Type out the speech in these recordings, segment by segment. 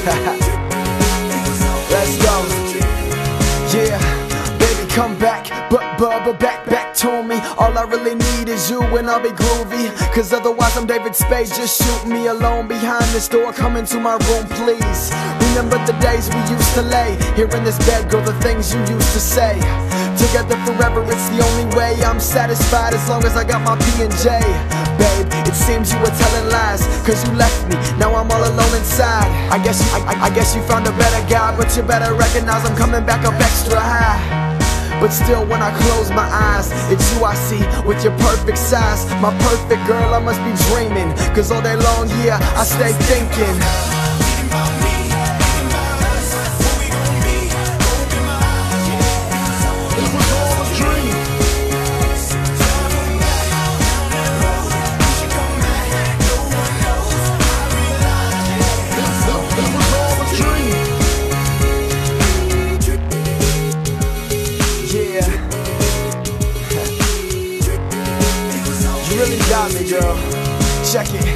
Let's go. Yeah, baby, come back. But Bubba, back, back to me. All I really need is you, and I'll be groovy. Cause otherwise, I'm David Spade. Just shoot me alone behind this door. Come into my room, please. Remember the days we used to lay here in this bed, girl. The things you used to say. Together forever, it's the only way I'm satisfied as long as I got my P and J. It seems you were telling lies, cause you left me. Now I'm all alone inside. I guess you, I- I guess you found a better guy, but you better recognize I'm coming back up extra high. But still, when I close my eyes, it's you I see with your perfect size. My perfect girl, I must be dreaming. Cause all day long, yeah, I stay thinking. Got me, girl. Check it.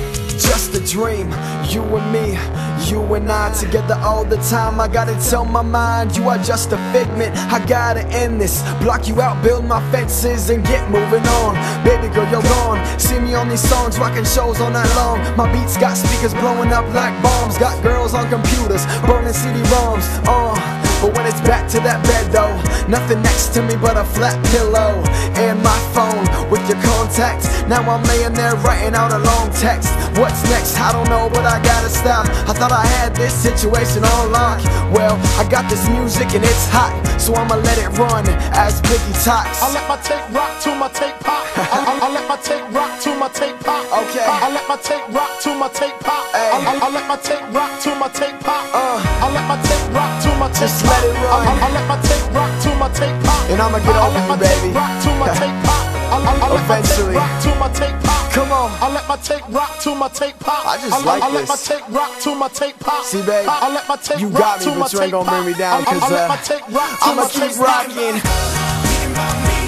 Just a dream. You and me, you and I together all the time. I gotta tell my mind, you are just a figment. I gotta end this. Block you out, build my fences, and get moving on. Baby girl, you're gone. See me on these songs, rocking shows all night long. My beats got speakers blowing up like bombs. Got girls on computers, burning CD-ROMs. Uh. But when it's back to that bed though, nothing next to me but a flat pillow and my phone with your contacts. Now I'm laying there writing out a long text. What's next? I don't know, but I gotta stop. I thought I had this situation on lock. Well, I got this music and it's hot, so I'ma let it run as Biggie talks. I let my tape rock to my tape pop. I, I, I let my tape rock to my tape pop. Okay. I, I let my tape rock to my tape pop. I, Hey. I, I let my tape rock to my tape pop. Uh. I let my tape rock to my tape Just pop. let it run. I, I, I let my tape rock to my tape pop. And I'ma get I, I let you, my baby. tape rock to my tape pop. Eventually. my tape rock to my tape pop. Come on. I let my tape rock to my tape pop. I just I, like I, I let my this. tape rock to my tape pop. See, babe, I, let my tape you rock got me, to but my you ain't gonna bring me down, 'cause, uh, my tape rock to I'ma my keep tape rocking.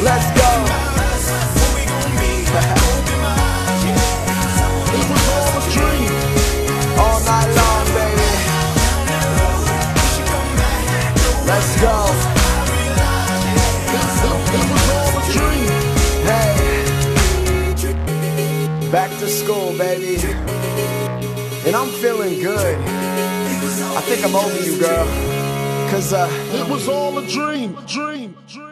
Let's go. Baby. And I'm feeling good. I think I'm over you, girl. Cause, uh, It was all a dream, dream, dream.